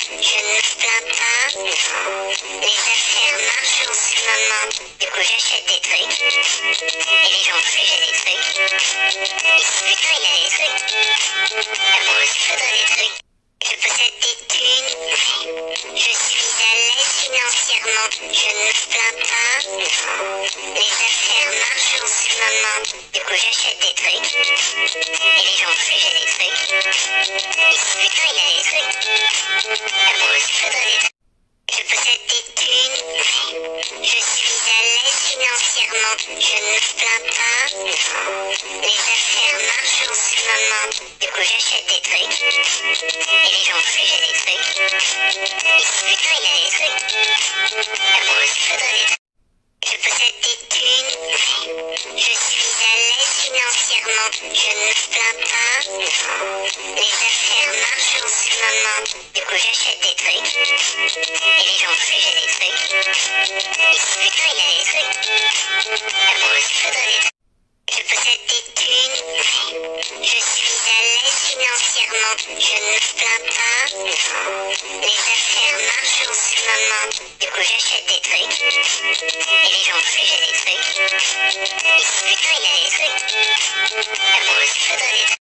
je ne me plains pas. Les affaires marchent en ce moment. Du coup, j'achète des trucs. Et les gens aussi, j'ai des trucs. Ils disent putain, il a des trucs. Et moi aussi, faudrait des trucs. Je possède des thunes. Je suis à l'aise financièrement. Je ne me plains pas. Les affaires marchent en ce moment. Du coup, j'achète des trucs. Et les gens aussi, j'ai des trucs. Ils disent putain, il a des trucs. Je ne me plains pas. Les affaires marchent en ce moment. Coup, j'achète des trucs. Et les gens aussi, j'ai des trucs. Ils disent putain, il a des trucs. Et moi aussi. Je possède des thunes. Je suis à l'aise financièrement. Je ne me plains pas. Les affaires marchent en ce moment. Du coup, j'achète des trucs. Je possède des thunes. Je suis à l'aise financièrement. Je ne me plains pas. Les affaires marchent en ce moment. Du coup, j'achète des trucs. Et les gens aussi, j'ai des trucs. Ils disent putain, il a des trucs. Et moi aussi, faudrait des trucs.